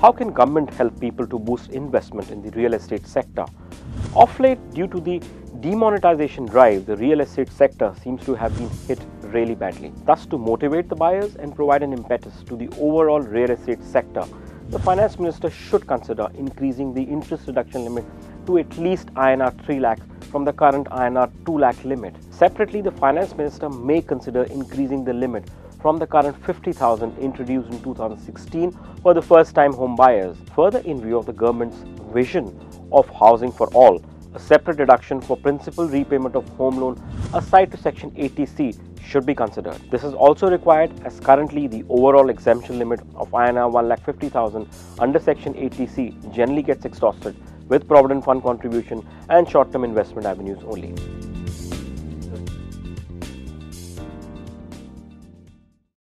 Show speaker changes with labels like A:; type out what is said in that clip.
A: How can government help people to boost investment in the real estate sector? Of late, due to the demonetization drive, the real estate sector seems to have been hit really badly. Thus, to motivate the buyers and provide an impetus to the overall real estate sector, the finance minister should consider increasing the interest reduction limit to at least INR 3 lakh from the current INR 2 lakh limit. Separately, the finance minister may consider increasing the limit from the current 50,000 introduced in 2016 for the first time home buyers. Further, in view of the government's vision of housing for all, a separate deduction for principal repayment of home loan aside to section 80C should be considered. This is also required as currently the overall exemption limit of INR 1,50,000 under section 80C generally gets exhausted with provident fund contribution and short-term investment avenues only.